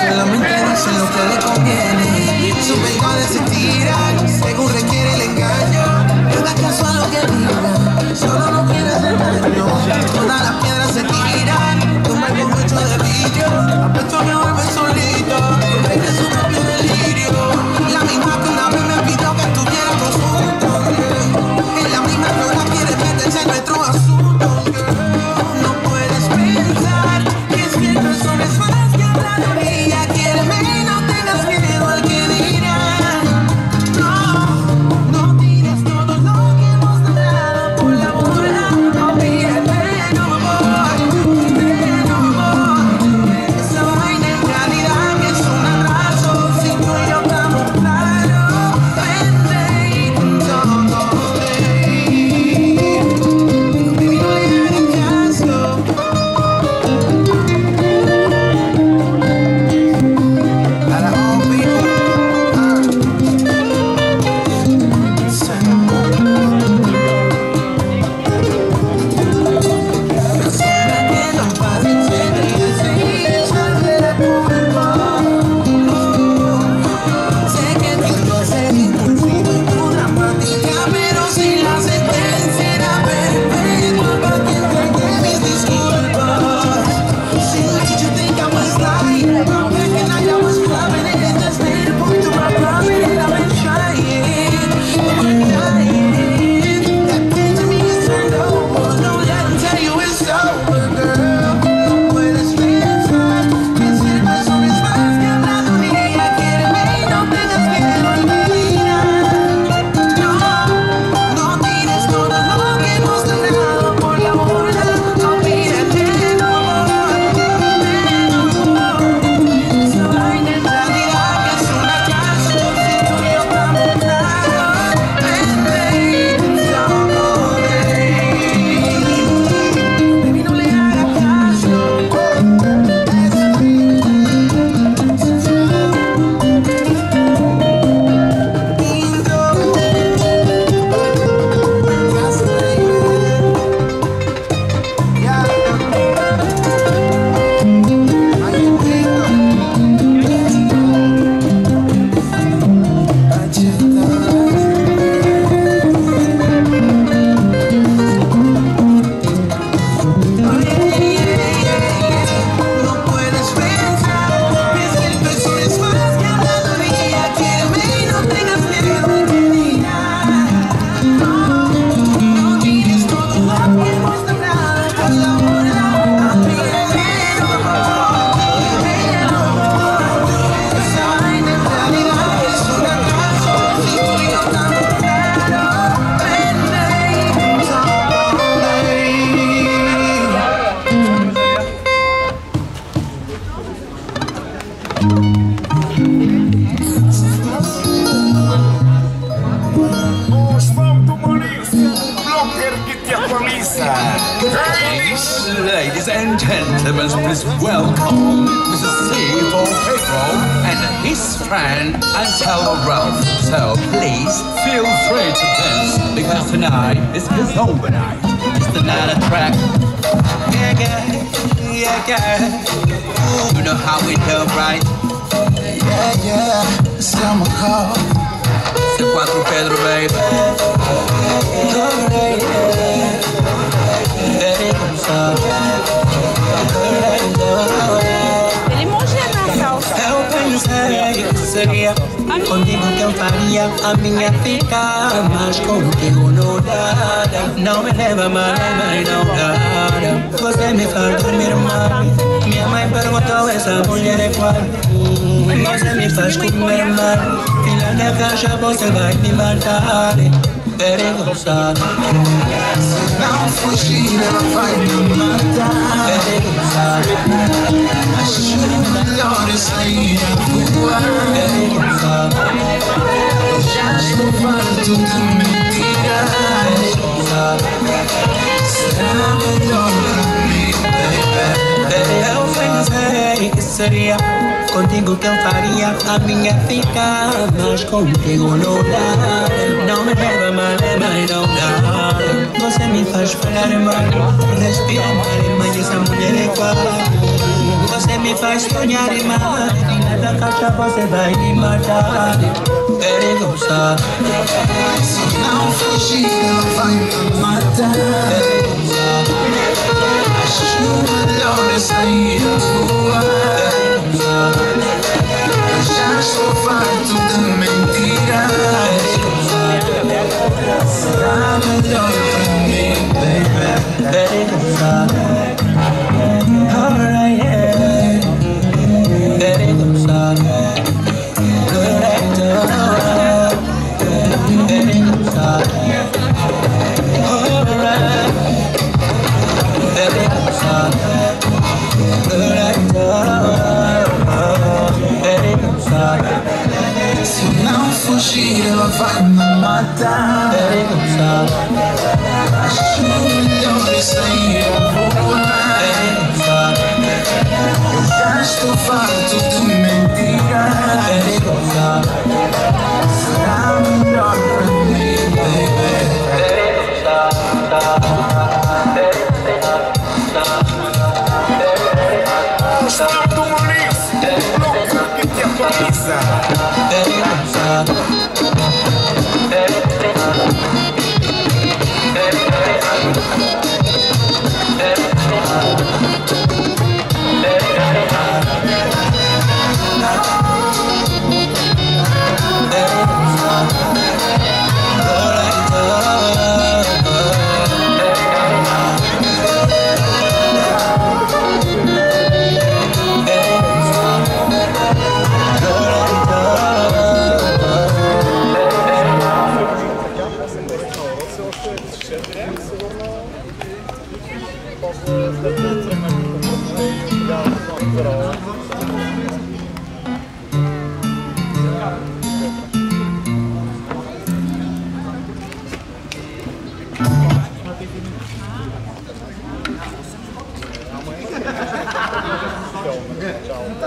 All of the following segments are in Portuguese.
solamente dicen lo que le conviene. Su ventana se tira según requiere el engaño. No da caso a lo que diga, solo no quiere. Uh, Ladies and gentlemen, please welcome Mr. C for Pedro and his friend Anselmo Ralph. So please feel free to dance because tonight is his open night. It's the night of track. Yeah, yeah, yeah, yeah. You know how we do, right? Yeah, yeah, summer call. Se quatro Pedro, baby. Não digo que eu faria a minha fica mas contigo não dá. Não me leva mal, mas não dá. Você me faz dormir mal. Minha mãe perguntou: essa mulher é qual? Você me faz comer mal. Filha da caixa, você vai me matar. that ain't no shot. Now I'm pushy and I'm fighting my time. That ain't no shot. I should have Lord is saying who I am. That ain't no shot. Já estou farto de mentira. That ain't no shot. Será melhor pra mim, baby. That ain't no shot. السريع Contigo que eu faria a minha ficar Mas contigo não dá Não me leva mas não dá. Você me faz falhar mal Respira mal, mas essa mulher é igual. Você me faz sonhar mal E nada caixa você vai me matar. Perigosa. Se não fugir ela vai me matar. Perigosa. Acho melhor eu sair à rua já estou farto de mentiras. Será melhor pra mim, baby. Perigosa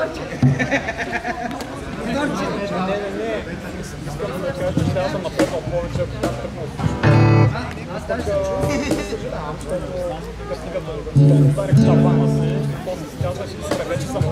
Дарче. Дарче. Не, не, не. Искам да кажа, че трябва да напълна повече, ако там тръгна от Аз даже съжалявам, защото като стига до Дарик Шабана си, после си казваш, че вече съм